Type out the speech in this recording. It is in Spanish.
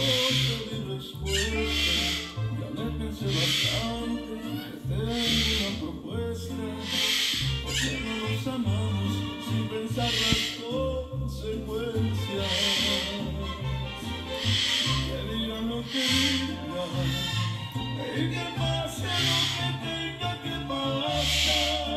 Mi respuesta, ya me pensé bastante, me detendí la propuesta, porque nos amamos sin pensar las consecuencias. Ya digan lo que digan, y que pase lo que tenga que pasar.